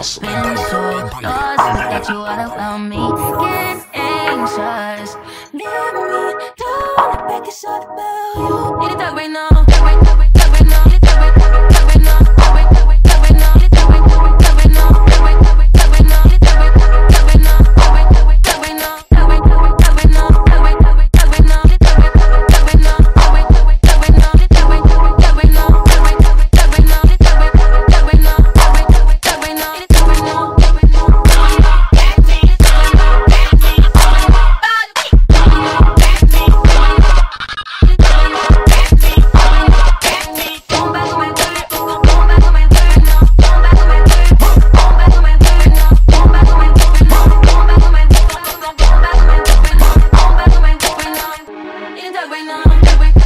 hustle. Been so lost that you all around me, skin anxious you. Any thought right now. Now,